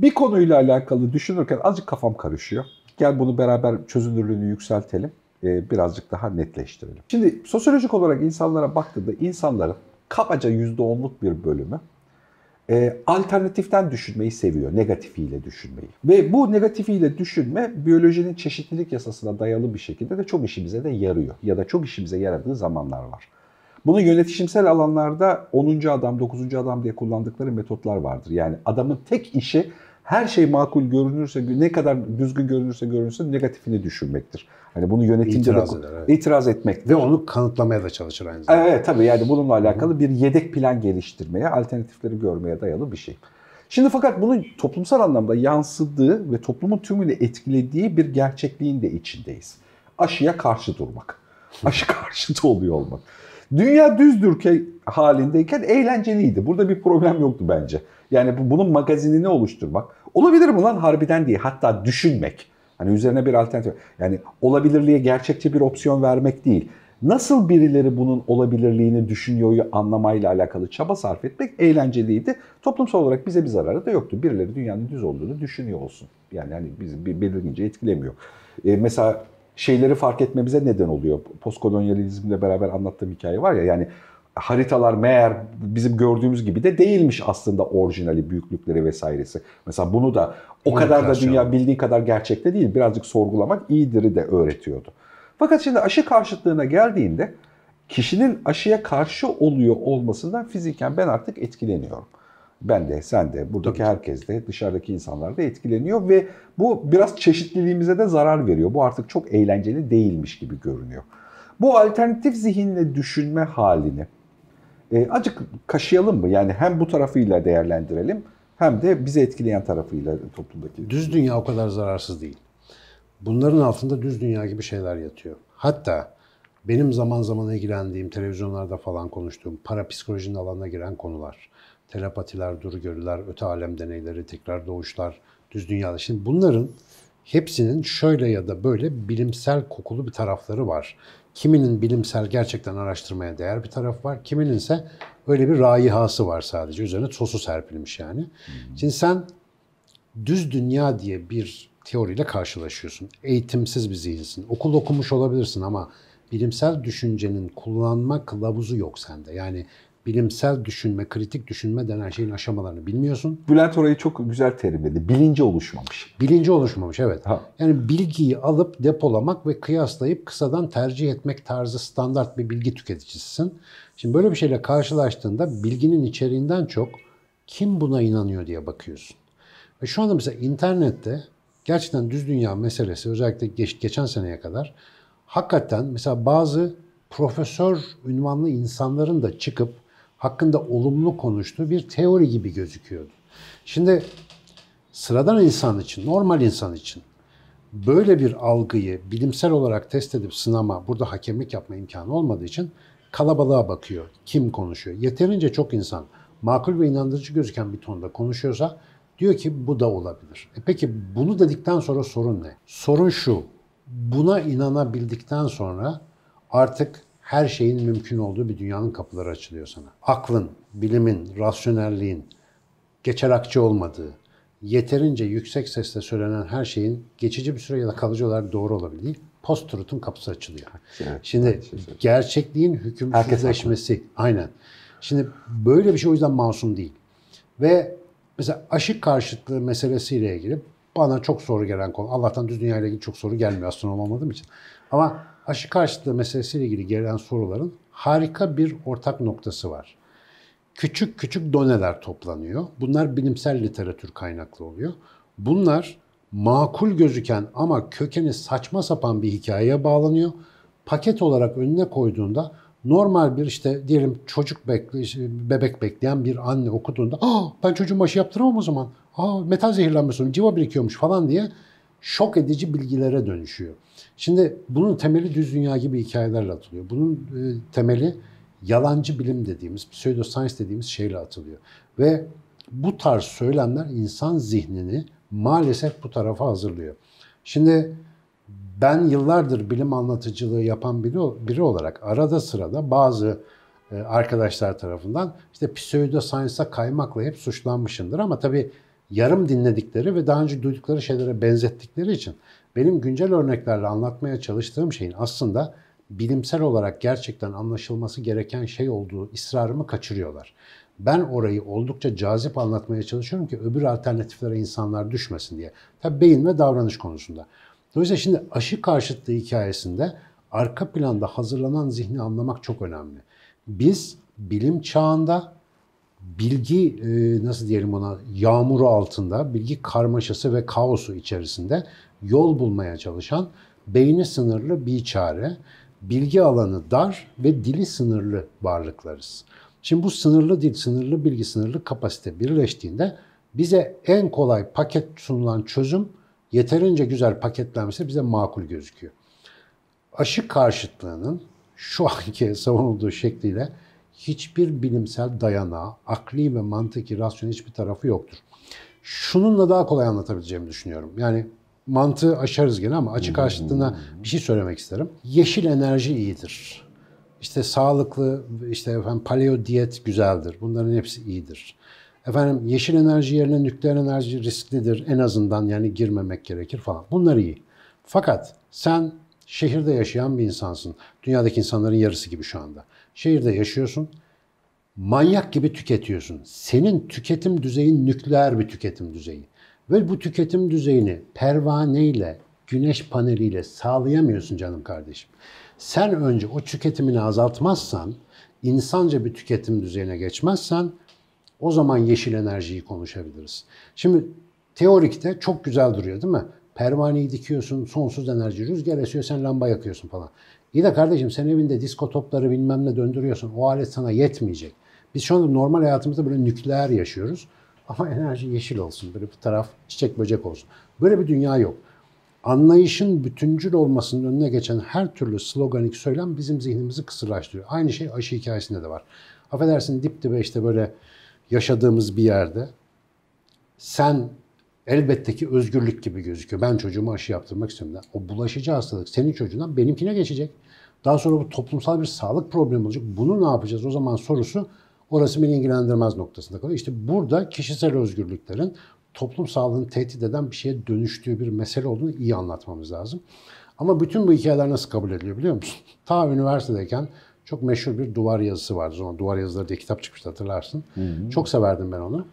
Bir konuyla alakalı düşünürken azıcık kafam karışıyor. Gel bunu beraber çözünürlüğünü yükseltelim. E, birazcık daha netleştirelim. Şimdi sosyolojik olarak insanlara baktığında insanların kabaca %10'luk bir bölümü e, alternatiften düşünmeyi seviyor, negatifiyle düşünmeyi. Ve bu negatifiyle düşünme biyolojinin çeşitlilik yasasına dayalı bir şekilde de çok işimize de yarıyor. Ya da çok işimize yaradığı zamanlar var. Bunu yönetişimsel alanlarda 10. adam, 9. adam diye kullandıkları metotlar vardır. Yani adamın tek işi her şey makul görünürse, ne kadar düzgün görünürse görünürse negatifini düşünmektir. Hani bunu yönetimde İtiraz de eder, evet. itiraz etmek. Ve onu kanıtlamaya da çalışır aynı zamanda. Evet tabii yani bununla alakalı bir yedek plan geliştirmeye, alternatifleri görmeye dayalı bir şey. Şimdi fakat bunun toplumsal anlamda yansıdığı ve toplumun tümünü etkilediği bir gerçekliğin de içindeyiz. Aşıya karşı durmak. Aşı karşıtı oluyor olmak. Dünya düz dürke halindeyken eğlenceliydi. Burada bir problem yoktu bence. Yani bu- bunun magazinini oluşturmak. Olabilir mi lan harbiden diye hatta düşünmek. Hani üzerine bir alternatif. Yani olabilirliğe gerçekçi bir opsiyon vermek değil. Nasıl birileri bunun olabilirliğini düşünüyor anlamayla alakalı çaba sarf etmek eğlenceliydi. Toplumsal olarak bize bir zararı da yoktu. Birileri dünyanın düz olduğunu düşünüyor olsun. Yani hani bizi belirgince etkilemiyor. E, mesela şeyleri fark etmemize neden oluyor. Postkolonyalizmle beraber anlattığım hikaye var ya yani haritalar meğer bizim gördüğümüz gibi de değilmiş aslında orijinali büyüklükleri vesairesi. Mesela bunu da o kadar da dünya bildiği kadar gerçekte değil. Birazcık sorgulamak iyidir'i de öğretiyordu. Fakat şimdi aşı karşıtlığına geldiğinde kişinin aşıya karşı oluyor olmasından fiziken ben artık etkileniyorum. Ben de, sen de, buradaki herkes de, dışarıdaki insanlar da etkileniyor ve bu biraz çeşitliliğimize de zarar veriyor. Bu artık çok eğlenceli değilmiş gibi görünüyor. Bu alternatif zihinle düşünme halini e, acık kaşıyalım mı? Yani hem bu tarafıyla değerlendirelim hem de bizi etkileyen tarafıyla toplumdaki. Düz dünya o kadar zararsız değil. Bunların altında düz dünya gibi şeyler yatıyor. Hatta benim zaman zaman ilgilendiğim, televizyonlarda falan konuştuğum parapsikolojinin alanına giren konular. Telepatiler, duru görüler, öte alem deneyleri, tekrar doğuşlar, düz dünyada. Şimdi bunların hepsinin şöyle ya da böyle bilimsel kokulu bir tarafları var. Kiminin bilimsel gerçekten araştırmaya değer bir taraf var. Kiminin ise öyle bir raihası var sadece. Üzerine sosu serpilmiş yani. Şimdi sen düz dünya diye bir teoriyle karşılaşıyorsun. Eğitimsiz bir zihinsin. Okul okumuş olabilirsin ama bilimsel düşüncenin kullanma kılavuzu yok sende. Yani bilimsel düşünme, kritik düşünme denen şeyin aşamalarını bilmiyorsun. Bülent orayı çok güzel terimledi. Bilinci oluşmamış. Bilinci oluşmamış evet. Ha. Yani bilgiyi alıp depolamak ve kıyaslayıp kısadan tercih etmek tarzı standart bir bilgi tüketicisisin. Şimdi böyle bir şeyle karşılaştığında bilginin içeriğinden çok kim buna inanıyor diye bakıyorsun. Ve şu anda mesela internette gerçekten düz dünya meselesi özellikle geç- geçen seneye kadar hakikaten mesela bazı profesör ünvanlı insanların da çıkıp hakkında olumlu konuştuğu bir teori gibi gözüküyordu. Şimdi sıradan insan için, normal insan için böyle bir algıyı bilimsel olarak test edip sınama, burada hakemlik yapma imkanı olmadığı için kalabalığa bakıyor. Kim konuşuyor? Yeterince çok insan makul ve inandırıcı gözüken bir tonda konuşuyorsa diyor ki bu da olabilir. E peki bunu dedikten sonra sorun ne? Sorun şu. Buna inanabildikten sonra artık her şeyin mümkün olduğu bir dünyanın kapıları açılıyor sana. Aklın, bilimin, rasyonelliğin, geçer akçe olmadığı, yeterince yüksek sesle söylenen her şeyin geçici bir süre ya da kalıcı olarak doğru olabildiği post-truth'un kapısı açılıyor. Evet, Şimdi şey gerçekliğin hükümsüzleşmesi. Aynen. Şimdi böyle bir şey o yüzden masum değil. Ve mesela aşı karşıtlığı meselesiyle ilgili bana çok soru gelen konu. Allah'tan düz dünya ile ilgili çok soru gelmiyor astronom olmadığım için. Ama aşı karşıtlığı meselesiyle ilgili gelen soruların harika bir ortak noktası var küçük küçük doneler toplanıyor. Bunlar bilimsel literatür kaynaklı oluyor. Bunlar makul gözüken ama kökeni saçma sapan bir hikayeye bağlanıyor. Paket olarak önüne koyduğunda normal bir işte diyelim çocuk bekle, bebek bekleyen bir anne okuduğunda Aa, ben çocuğum aşı yaptıramam o zaman. Aa, metal zehirlenmesi civa birikiyormuş falan diye şok edici bilgilere dönüşüyor. Şimdi bunun temeli düz dünya gibi hikayelerle atılıyor. Bunun e, temeli yalancı bilim dediğimiz, pseudoscience dediğimiz şeyle atılıyor. Ve bu tarz söylemler insan zihnini maalesef bu tarafa hazırlıyor. Şimdi ben yıllardır bilim anlatıcılığı yapan biri, biri olarak arada sırada bazı e, arkadaşlar tarafından işte pseudoscience'a kaymakla hep suçlanmışımdır ama tabii yarım dinledikleri ve daha önce duydukları şeylere benzettikleri için benim güncel örneklerle anlatmaya çalıştığım şeyin aslında bilimsel olarak gerçekten anlaşılması gereken şey olduğu ısrarımı kaçırıyorlar. Ben orayı oldukça cazip anlatmaya çalışıyorum ki öbür alternatiflere insanlar düşmesin diye. Tabii beyin ve davranış konusunda. Dolayısıyla şimdi aşı karşıtlığı hikayesinde arka planda hazırlanan zihni anlamak çok önemli. Biz bilim çağında bilgi e, nasıl diyelim ona yağmuru altında, bilgi karmaşası ve kaosu içerisinde yol bulmaya çalışan beyni sınırlı bir çare, bilgi alanı dar ve dili sınırlı varlıklarız. Şimdi bu sınırlı dil, sınırlı bilgi, sınırlı kapasite birleştiğinde bize en kolay paket sunulan çözüm yeterince güzel paketlenmişse bize makul gözüküyor. Aşı karşıtlığının şu anki savunulduğu şekliyle hiçbir bilimsel dayanağı, akli ve mantıki, rasyonel hiçbir tarafı yoktur. Şununla daha kolay anlatabileceğimi düşünüyorum. Yani mantığı aşarız gene ama açık karşıtlığına bir şey söylemek isterim. Yeşil enerji iyidir. İşte sağlıklı, işte efendim paleo diyet güzeldir. Bunların hepsi iyidir. Efendim yeşil enerji yerine nükleer enerji risklidir. En azından yani girmemek gerekir falan. Bunlar iyi. Fakat sen şehirde yaşayan bir insansın. Dünyadaki insanların yarısı gibi şu anda. Şehirde yaşıyorsun. Manyak gibi tüketiyorsun. Senin tüketim düzeyin nükleer bir tüketim düzeyi. Ve bu tüketim düzeyini pervaneyle, güneş paneliyle sağlayamıyorsun canım kardeşim. Sen önce o tüketimini azaltmazsan, insanca bir tüketim düzeyine geçmezsen o zaman yeşil enerjiyi konuşabiliriz. Şimdi teorikte çok güzel duruyor değil mi? Pervaneyi dikiyorsun, sonsuz enerji, rüzgar esiyor, sen lamba yakıyorsun falan. İyi de kardeşim sen evinde disko topları bilmem ne döndürüyorsun. O alet sana yetmeyecek. Biz şu anda normal hayatımızda böyle nükleer yaşıyoruz. Ama enerji yeşil olsun. Böyle bir taraf çiçek böcek olsun. Böyle bir dünya yok. Anlayışın bütüncül olmasının önüne geçen her türlü sloganik söylem bizim zihnimizi kısırlaştırıyor. Aynı şey aşı hikayesinde de var. Affedersin dip dibe işte böyle yaşadığımız bir yerde sen elbette ki özgürlük gibi gözüküyor. Ben çocuğuma aşı yaptırmak istiyorum. O bulaşıcı hastalık senin çocuğundan benimkine geçecek. Daha sonra bu toplumsal bir sağlık problemi olacak. Bunu ne yapacağız o zaman sorusu orası beni ilgilendirmez noktasında kalıyor. İşte burada kişisel özgürlüklerin toplum sağlığını tehdit eden bir şeye dönüştüğü bir mesele olduğunu iyi anlatmamız lazım. Ama bütün bu hikayeler nasıl kabul ediliyor biliyor musun? Ta üniversitedeyken çok meşhur bir duvar yazısı vardı. Zaman duvar yazıları diye kitap çıkmıştı hatırlarsın. Hı hı. Çok severdim ben onu.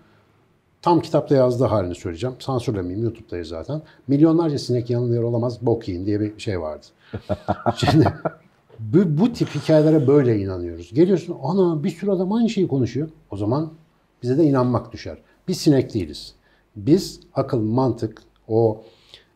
Tam kitapta yazdığı halini söyleyeceğim. Sansürlemeyeyim YouTube'dayız zaten. Milyonlarca sinek yanılıyor olamaz bok yiyin diye bir şey vardı. Şimdi bu, bu tip hikayelere böyle inanıyoruz. Geliyorsun ana bir sürü adam aynı şeyi konuşuyor. O zaman bize de inanmak düşer. Biz sinek değiliz. Biz akıl, mantık, o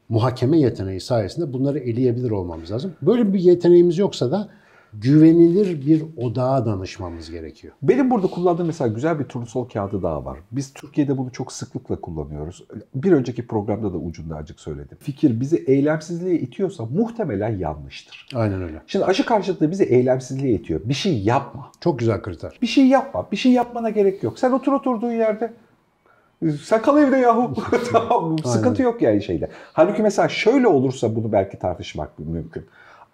muhakeme yeteneği sayesinde bunları eleyebilir olmamız lazım. Böyle bir yeteneğimiz yoksa da güvenilir bir odağa danışmamız gerekiyor. Benim burada kullandığım mesela güzel bir turnusol kağıdı daha var. Biz Türkiye'de bunu çok sıklıkla kullanıyoruz. Bir önceki programda da ucunda acık söyledim. Fikir bizi eylemsizliğe itiyorsa muhtemelen yanlıştır. Aynen öyle. Şimdi aşı karşıtlığı bizi eylemsizliğe itiyor. Bir şey yapma. Çok güzel kriter. Bir şey yapma. Bir şey yapmana gerek yok. Sen otur oturduğun yerde sen kal evde yahu. tamam sıkıntı yok yani şeyde. Halbuki mesela şöyle olursa bunu belki tartışmak mümkün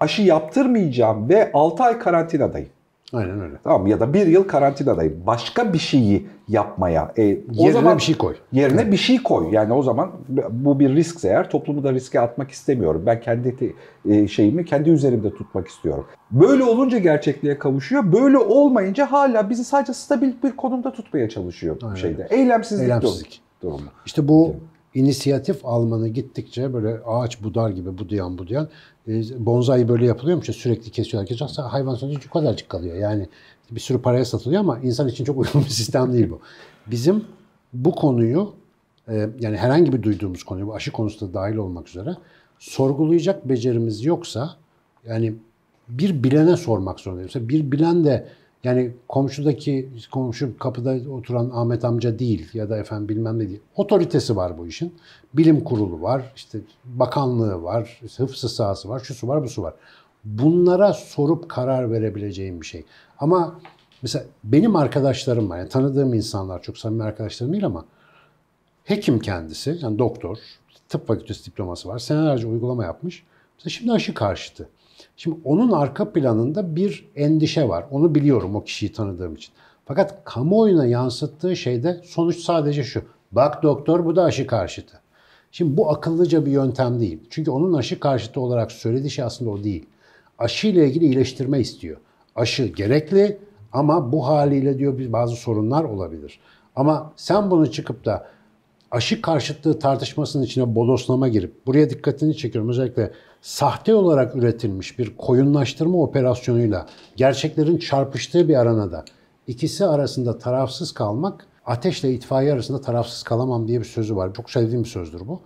aşı yaptırmayacağım ve 6 ay karantinadayım. Aynen öyle. Tamam ya da bir yıl karantinadayım. Başka bir şeyi yapmaya. E, o yerine zaman, bir şey koy. Yerine evet. bir şey koy. Yani o zaman bu bir riskse eğer toplumu da riske atmak istemiyorum. Ben kendi te, e, şeyimi kendi üzerimde tutmak istiyorum. Böyle olunca gerçekliğe kavuşuyor. Böyle olmayınca hala bizi sadece stabil bir konumda tutmaya çalışıyor Aynen. şeyde. Eylemsizlik, Eylemsizlik. durumu. İşte bu inisiyatif almanı gittikçe böyle ağaç budar gibi budayan budayan e, bonsai böyle yapılıyormuş ya sürekli kesiyorlar kesiyorlar. Hayvan sonucu çok kadarcık kalıyor. Yani bir sürü paraya satılıyor ama insan için çok uygun bir sistem değil bu. Bizim bu konuyu e, yani herhangi bir duyduğumuz konuyu bu aşı konusunda dahil olmak üzere sorgulayacak becerimiz yoksa yani bir bilene sormak zorundayız. Bir bilen de yani komşudaki komşu kapıda oturan Ahmet amca değil ya da efendim bilmem ne değil. Otoritesi var bu işin. Bilim kurulu var, işte bakanlığı var, hıfzı sahası var, şu su var, bu su var. Bunlara sorup karar verebileceğim bir şey. Ama mesela benim arkadaşlarım var, yani tanıdığım insanlar çok samimi arkadaşlarım değil ama hekim kendisi, yani doktor, tıp fakültesi diploması var, senelerce uygulama yapmış. Mesela şimdi aşı karşıtı. Şimdi onun arka planında bir endişe var. Onu biliyorum o kişiyi tanıdığım için. Fakat kamuoyuna yansıttığı şeyde sonuç sadece şu. Bak doktor bu da aşı karşıtı. Şimdi bu akıllıca bir yöntem değil. Çünkü onun aşı karşıtı olarak söylediği şey aslında o değil. Aşı ile ilgili iyileştirme istiyor. Aşı gerekli ama bu haliyle diyor bir bazı sorunlar olabilir. Ama sen bunu çıkıp da aşı karşıtlığı tartışmasının içine bodoslama girip buraya dikkatini çekiyorum. Özellikle sahte olarak üretilmiş bir koyunlaştırma operasyonuyla gerçeklerin çarpıştığı bir aranada ikisi arasında tarafsız kalmak ateşle itfaiye arasında tarafsız kalamam diye bir sözü var. Çok sevdiğim bir sözdür bu.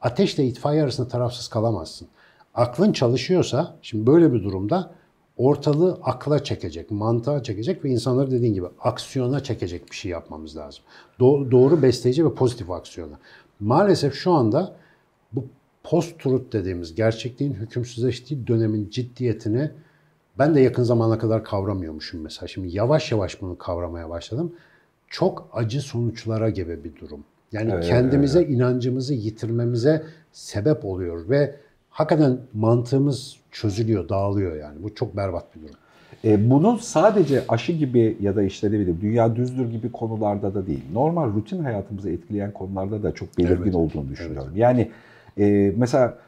Ateşle itfaiye arasında tarafsız kalamazsın. Aklın çalışıyorsa, şimdi böyle bir durumda ortalığı akla çekecek, mantığa çekecek ve insanları dediğin gibi aksiyona çekecek bir şey yapmamız lazım. Do- doğru besleyici ve pozitif aksiyona. Maalesef şu anda bu post-truth dediğimiz gerçekliğin hükümsüzleştiği dönemin ciddiyetini ben de yakın zamana kadar kavramıyormuşum mesela. Şimdi yavaş yavaş bunu kavramaya başladım. Çok acı sonuçlara gebe bir durum. Yani Evet, kendimize inancımızı yitirmemize sebep oluyor ve hakikaten mantığımız çözülüyor, dağılıyor yani. Bu çok berbat bir durum. E, bunun sadece aşı gibi ya da işte ne bileyim dünya düzdür gibi konularda da değil. Normal rutin hayatımızı etkileyen konularda da çok belirgin Evet, olduğunu düşünüyorum. Yani e, mesela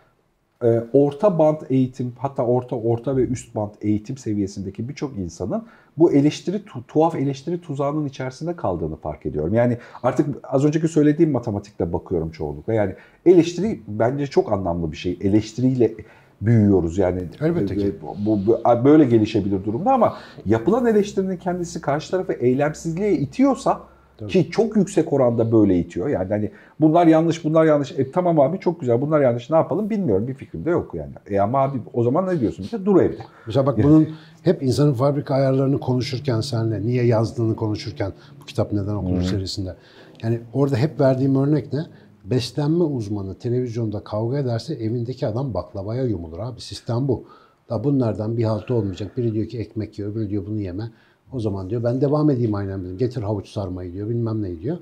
e, orta band eğitim hatta orta orta ve üst band eğitim seviyesindeki birçok insanın bu eleştiri tu- tuhaf eleştiri tuzağının içerisinde kaldığını fark ediyorum. Yani artık az önceki söylediğim matematikte bakıyorum çoğunlukla. Yani eleştiri bence çok anlamlı bir şey. Eleştiriyle büyüyoruz yani. Elbette ki. E, Bu, bu böyle gelişebilir durumda ama yapılan eleştirinin kendisi karşı tarafı eylemsizliğe itiyorsa ki çok yüksek oranda böyle itiyor. Yani hani bunlar yanlış, bunlar yanlış. E tamam abi çok güzel. Bunlar yanlış. Ne yapalım bilmiyorum. Bir fikrim de yok yani. E ama abi o zaman ne diyorsun? İşte dur evde. Mesela bak bunun hep insanın fabrika ayarlarını konuşurken senle, niye yazdığını konuşurken bu kitap neden okunur serisinde. Yani orada hep verdiğim örnek ne? Beslenme uzmanı televizyonda kavga ederse evindeki adam baklavaya yumulur abi. Sistem bu. Da bunlardan bir haltı olmayacak. Biri diyor ki ekmek yiyor, öbürü diyor bunu yeme. O zaman diyor ben devam edeyim aynen dedim. Getir havuç sarmayı diyor, bilmem ne diyor.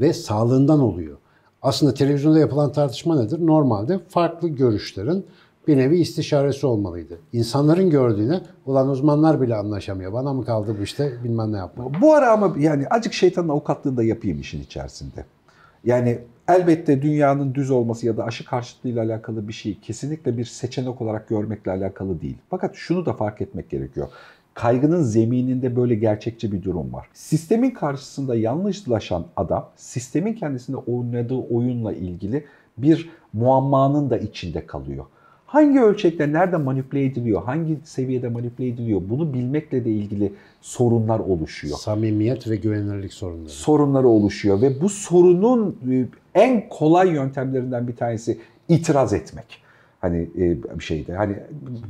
Ve sağlığından oluyor. Aslında televizyonda yapılan tartışma nedir? Normalde farklı görüşlerin bir nevi istişaresi olmalıydı. İnsanların gördüğüne ulan uzmanlar bile anlaşamıyor. Bana mı kaldı bu işte bilmem ne yapmak. Bu ara ama yani azıcık şeytanın avukatlığını da yapayım işin içerisinde. Yani elbette dünyanın düz olması ya da aşı karşıtlığıyla alakalı bir şey kesinlikle bir seçenek olarak görmekle alakalı değil. Fakat şunu da fark etmek gerekiyor. Kaygının zemininde böyle gerçekçi bir durum var. Sistemin karşısında yanlışlaşan adam, sistemin kendisinde oynadığı oyunla ilgili bir muammanın da içinde kalıyor. Hangi ölçekte nerede manipüle ediliyor, hangi seviyede manipüle ediliyor bunu bilmekle de ilgili sorunlar oluşuyor Samimiyet ve güvenilirlik sorunları. sorunları oluşuyor ve bu sorunun e, en kolay yöntemlerinden bir tanesi itiraz etmek. Hani e, bir şeyde hani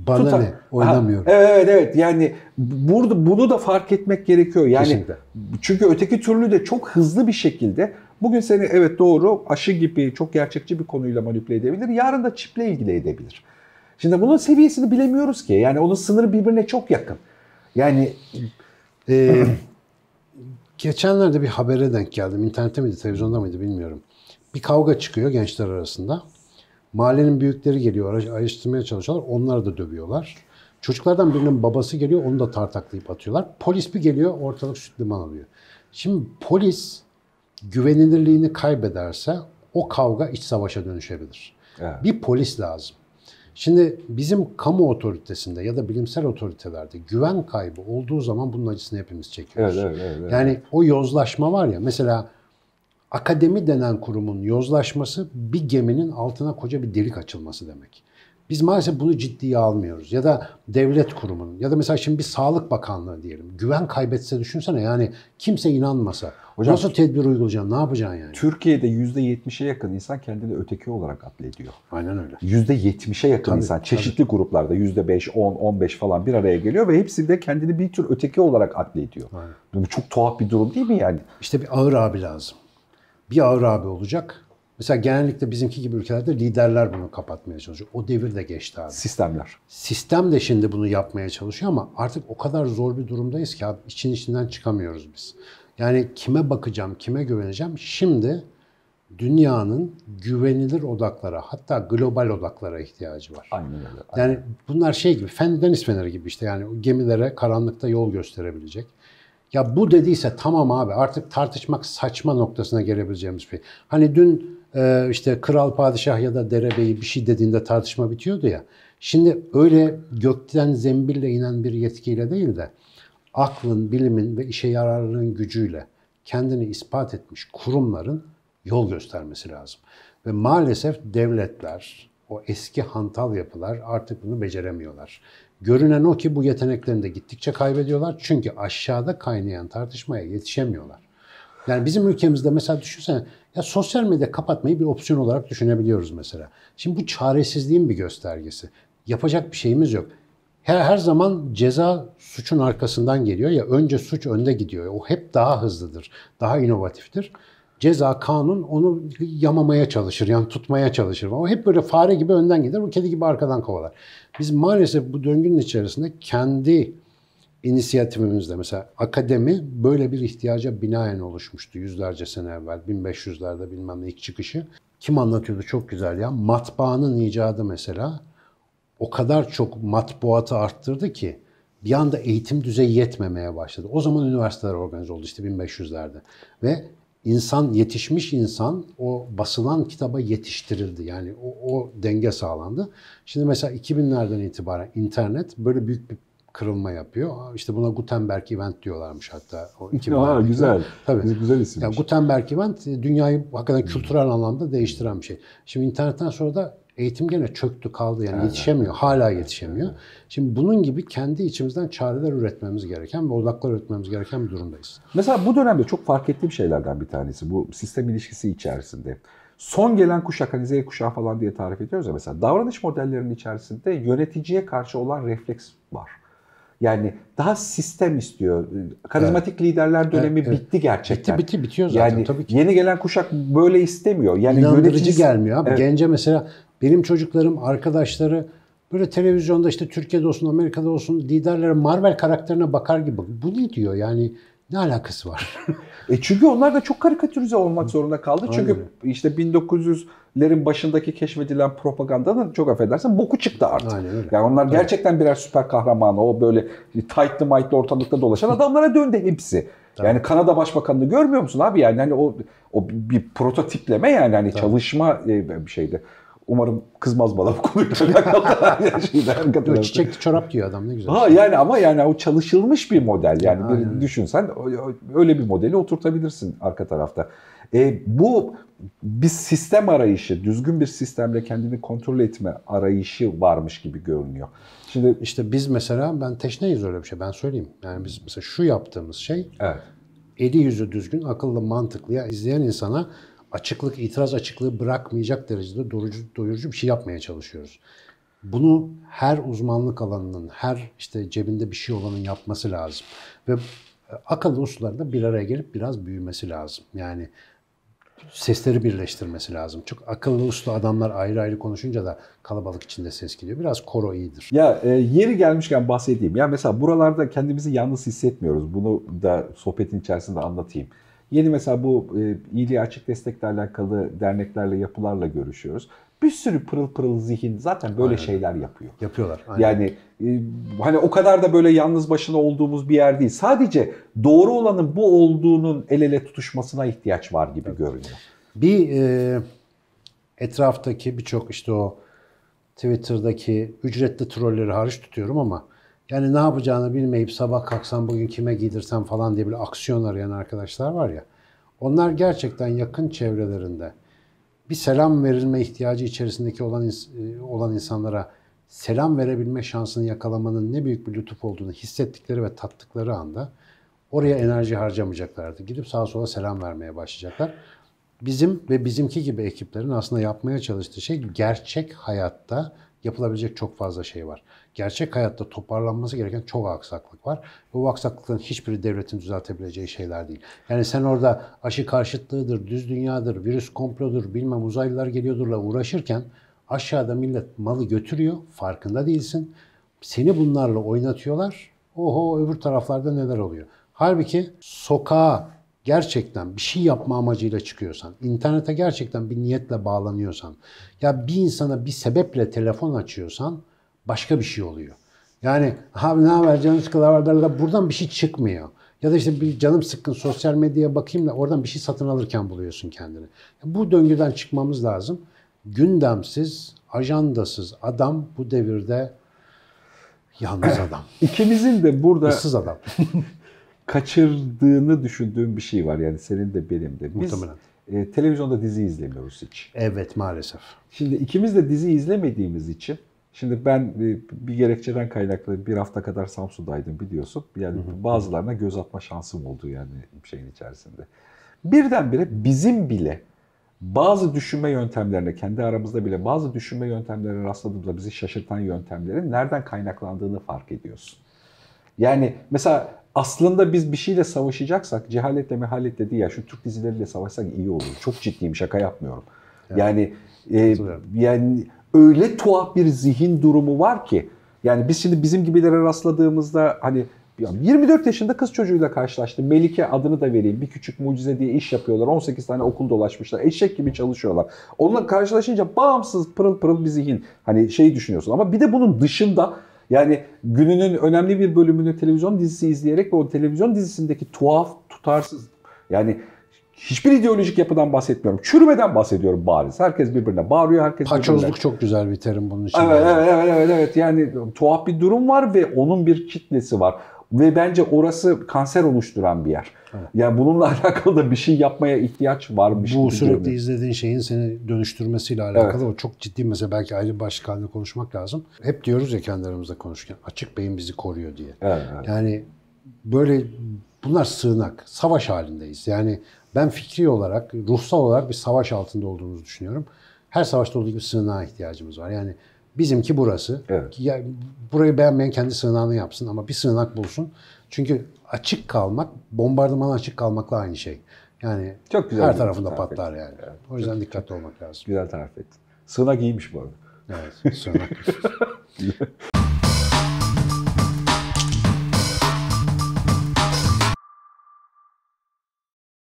Bana ne? Oynamıyorum. Ha, evet evet evet yani burada bunu da fark etmek gerekiyor. Yani Kesinlikle. çünkü öteki türlü de çok hızlı bir şekilde bugün seni evet doğru aşı gibi çok gerçekçi bir konuyla manipüle edebilir. Yarın da çiple ilgili edebilir. Şimdi bunun seviyesini bilemiyoruz ki. Yani onun sınırı birbirine çok yakın. Yani Ee, geçenlerde bir habere denk geldim. İnternette miydi, televizyonda mıydı bilmiyorum. Bir kavga çıkıyor gençler arasında. Mahallenin büyükleri geliyor, ara- ayrıştırmaya çalışıyorlar. Onları da dövüyorlar. Çocuklardan birinin babası geliyor, onu da tartaklayıp atıyorlar. Polis bir geliyor, ortalık süt liman alıyor. Şimdi polis güvenilirliğini kaybederse o kavga iç savaşa dönüşebilir. Evet. Bir polis lazım. Şimdi bizim kamu otoritesinde ya da bilimsel otoritelerde güven kaybı olduğu zaman bunun acısını hepimiz çekiyoruz. Evet, evet, evet, evet. Yani o yozlaşma var ya mesela akademi denen kurumun yozlaşması bir geminin altına koca bir delik açılması demek. Biz maalesef bunu ciddiye almıyoruz. Ya da devlet kurumunun ya da mesela şimdi bir sağlık bakanlığı diyelim. Güven kaybetse düşünsene yani kimse inanmasa. Hocam- Nasıl tedbir uygulayacaksın? Ne yapacaksın yani? Türkiye'de %70'e yakın insan kendini öteki olarak addediyor. Aynen öyle. %70'e yakın Tabii, insan çeşitli gruplarda %5, 10, 15 falan bir araya geliyor ve hepsi de kendini bir tür öteki olarak addediyor. Aynen. Bu çok tuhaf bir durum değil mi yani? İşte bir ağır abi lazım. Bir ağır abi olacak. Mesela genellikle bizimki gibi ülkelerde liderler bunu kapatmaya çalışıyor. O devir de geçti abi. Sistemler. Sistem de şimdi bunu yapmaya çalışıyor ama artık o kadar zor bir durumdayız ki abi için içinden çıkamıyoruz biz. Yani kime bakacağım, kime güveneceğim? Şimdi dünyanın güvenilir odaklara hatta global odaklara ihtiyacı var. Aynen öyle. Yani bunlar şey gibi, fen, deniz feneri gibi işte yani gemilere karanlıkta yol gösterebilecek. Ya bu dediyse tamam abi artık tartışmak saçma noktasına gelebileceğimiz bir şey. Hani dün e, işte kral padişah ya da derebeyi bir şey dediğinde tartışma bitiyordu ya. Şimdi öyle gökten zembille inen bir yetkiyle değil de aklın, bilimin ve işe yararlılığın gücüyle kendini ispat etmiş kurumların yol göstermesi lazım. Ve maalesef devletler, o eski hantal yapılar artık bunu beceremiyorlar. Görünen o ki bu yeteneklerini de gittikçe kaybediyorlar. Çünkü aşağıda kaynayan tartışmaya yetişemiyorlar. Yani bizim ülkemizde mesela düşünsene ya sosyal medya kapatmayı bir opsiyon olarak düşünebiliyoruz mesela. Şimdi bu çaresizliğin bir göstergesi. Yapacak bir şeyimiz yok. Her, her zaman ceza suçun arkasından geliyor ya önce suç önde gidiyor. O hep daha hızlıdır, daha inovatiftir. Ceza, kanun onu yamamaya çalışır, yani tutmaya çalışır. O hep böyle fare gibi önden gider, o kedi gibi arkadan kovalar. Biz maalesef bu döngünün içerisinde kendi inisiyatifimizde mesela akademi böyle bir ihtiyaca binaen oluşmuştu yüzlerce sene evvel 1500'lerde bilmem ne ilk çıkışı. Kim anlatıyordu çok güzel ya matbaanın icadı mesela o kadar çok matbuatı arttırdı ki bir anda eğitim düzeyi yetmemeye başladı. O zaman üniversiteler organize oldu işte 1500'lerde ve insan yetişmiş insan o basılan kitaba yetiştirildi. Yani o, o denge sağlandı. Şimdi mesela 2000'lerden itibaren internet böyle büyük bir kırılma yapıyor. İşte buna Gutenberg Event diyorlarmış hatta. O ha, güzel. Tabii. Güzel isim. Yani Gutenberg Event dünyayı hakikaten kültürel anlamda değiştiren bir şey. Şimdi internetten sonra da eğitim gene çöktü kaldı yani evet. yetişemiyor. Hala yetişemiyor. Şimdi bunun gibi kendi içimizden çareler üretmemiz gereken ve odaklar üretmemiz gereken bir durumdayız. Mesela bu dönemde çok fark ettiğim şeylerden bir tanesi bu sistem ilişkisi içerisinde. Son gelen kuşak hani Z kuşağı falan diye tarif ediyoruz ya mesela davranış modellerinin içerisinde yöneticiye karşı olan refleks var. Yani daha sistem istiyor. Karizmatik evet. liderler dönemi evet, bitti gerçekten. Bitti bitti bitiyor zaten yani tabii ki. Yeni gelen kuşak böyle istemiyor. Yani İnandırıcı yönetici... gelmiyor abi. Evet. Gence mesela benim çocuklarım, arkadaşları böyle televizyonda işte Türkiye'de olsun, Amerika'da olsun liderlere Marvel karakterine bakar gibi. Bu ne diyor yani? Ne alakası var? e çünkü onlar da çok karikatürize olmak zorunda kaldı. Aynen. Çünkü işte 1900'lerin başındaki keşfedilen propagandanın çok affedersin boku çıktı artık. Aynen öyle. Yani onlar gerçekten birer süper kahraman. O böyle tightlı mightlı ortalıkta dolaşan adamlara döndü hepsi. Tabii. Yani Kanada Başbakanını görmüyor musun abi? Yani hani o o bir prototipleme yani hani Tabii. çalışma e, bir şeydi. Umarım kızmaz bana bu konuyla alakalı. Çiçekli çorap diyor adam ne güzel. Ha yani ama yani o çalışılmış bir model. Yani bir düşünsen öyle bir modeli oturtabilirsin arka tarafta. E, bu bir sistem arayışı, düzgün bir sistemle kendini kontrol etme arayışı varmış gibi görünüyor. Şimdi işte biz mesela ben teşneyiz öyle bir şey ben söyleyeyim. Yani biz mesela şu yaptığımız şey evet. eli yüzü düzgün, akıllı, mantıklı ya izleyen insana açıklık, itiraz açıklığı bırakmayacak derecede doyurucu, doyurucu bir şey yapmaya çalışıyoruz. Bunu her uzmanlık alanının, her işte cebinde bir şey olanın yapması lazım. Ve e, akıllı usluların da bir araya gelip biraz büyümesi lazım. Yani sesleri birleştirmesi lazım. Çok akıllı uslu adamlar ayrı ayrı konuşunca da kalabalık içinde ses gidiyor. Biraz koro iyidir. Ya e, yeri gelmişken bahsedeyim. Ya mesela buralarda kendimizi yalnız hissetmiyoruz. Bunu da sohbetin içerisinde anlatayım. Yeni mesela bu e, iyiliği açık destekle alakalı derneklerle, yapılarla görüşüyoruz. Bir sürü pırıl pırıl zihin zaten böyle aynen. şeyler yapıyor. Yapıyorlar. Aynen. Yani e, hani o kadar da böyle yalnız başına olduğumuz bir yer değil. Sadece doğru olanın bu olduğunun el ele tutuşmasına ihtiyaç var gibi evet. görünüyor. Bir e, etraftaki birçok işte o Twitter'daki ücretli trolleri hariç tutuyorum ama yani ne yapacağını bilmeyip sabah kalksam bugün kime giydirsem falan diye bir aksiyon arayan arkadaşlar var ya. Onlar gerçekten yakın çevrelerinde bir selam verilme ihtiyacı içerisindeki olan e, olan insanlara selam verebilme şansını yakalamanın ne büyük bir lütuf olduğunu hissettikleri ve tattıkları anda oraya enerji harcamayacaklardı. Gidip sağa sola selam vermeye başlayacaklar. Bizim ve bizimki gibi ekiplerin aslında yapmaya çalıştığı şey gerçek hayatta yapılabilecek çok fazla şey var. Gerçek hayatta toparlanması gereken çok aksaklık var. Bu aksaklıkların hiçbiri devletin düzeltebileceği şeyler değil. Yani sen orada aşı karşıtlığıdır, düz dünyadır, virüs komplodur, bilmem uzaylılar geliyordurla uğraşırken aşağıda millet malı götürüyor, farkında değilsin. Seni bunlarla oynatıyorlar. Oho öbür taraflarda neler oluyor. Halbuki sokağa gerçekten bir şey yapma amacıyla çıkıyorsan, internete gerçekten bir niyetle bağlanıyorsan, ya bir insana bir sebeple telefon açıyorsan başka bir şey oluyor. Yani abi ne haber canım sıkılar buradan bir şey çıkmıyor. Ya da işte bir canım sıkkın sosyal medyaya bakayım da oradan bir şey satın alırken buluyorsun kendini. Bu döngüden çıkmamız lazım. Gündemsiz, ajandasız adam bu devirde yalnız adam. İkimizin de burada Issız adam. kaçırdığını düşündüğüm bir şey var. Yani senin de benim de. Biz Muhtemelen. e, televizyonda dizi izlemiyoruz hiç. Evet maalesef. Şimdi ikimiz de dizi izlemediğimiz için Şimdi ben e, bir gerekçeden kaynaklı bir hafta kadar Samsun'daydım biliyorsun. Yani bazılarına göz atma şansım oldu yani şeyin içerisinde. Birdenbire bizim bile bazı düşünme yöntemlerine, kendi aramızda bile bazı düşünme yöntemlerine rastladığımızda bizi şaşırtan yöntemlerin nereden kaynaklandığını fark ediyorsun. Yani mesela aslında biz bir şeyle savaşacaksak cehaletle mehaletle değil ya şu Türk dizileriyle savaşsak iyi olur. Çok ciddiyim şaka yapmıyorum. Yani e, Katılıyorum. yani öyle tuhaf bir zihin durumu var ki yani biz şimdi bizim gibilere rastladığımızda hani ya 24 yaşında kız çocuğuyla karşılaştım. Melike adını da vereyim. Bir küçük mucize diye iş yapıyorlar. 18 tane okul dolaşmışlar. Eşek gibi çalışıyorlar. Onunla karşılaşınca bağımsız pırıl pırıl bir zihin. Hani şeyi düşünüyorsun. Ama bir de bunun dışında yani gününün önemli bir bölümünü televizyon dizisi izleyerek ve o televizyon dizisindeki tuhaf, tutarsız yani hiçbir ideolojik yapıdan bahsetmiyorum. Çürümeden bahsediyorum bariz. Herkes birbirine bağırıyor, herkes birbirine. Paçozluk çok güzel bir terim bunun için. Evet, evet, evet, evet, evet. Yani tuhaf bir durum var ve onun bir kitlesi var. Ve bence orası kanser oluşturan bir yer. Yani bununla alakalı da bir şey yapmaya ihtiyaç varmış Bu sürekli görünüyor. izlediğin şeyin seni dönüştürmesiyle alakalı o çok ciddi mesela belki ayrı başlık halinde konuşmak lazım. Hep diyoruz ya kendi aramızda konuşurken açık beyin bizi koruyor diye. Evet, evet. Yani böyle bunlar sığınak, savaş halindeyiz. Yani ben fikri olarak, ruhsal olarak bir savaş altında olduğumuzu düşünüyorum. Her savaşta olduğu gibi sığınağa ihtiyacımız var. Yani bizimki burası. Evet. Ya, burayı beğenmeyen kendi sığınağını yapsın ama bir sığınak bulsun. Çünkü açık kalmak, bombardımana açık kalmakla aynı şey. Yani Çok güzel her tarafında tarif patlar ettin. yani. Evet. O yüzden dikkatli olmak lazım. Güzel tarif ettin. Sığınak iyiymiş bu arada. Evet, sığınak.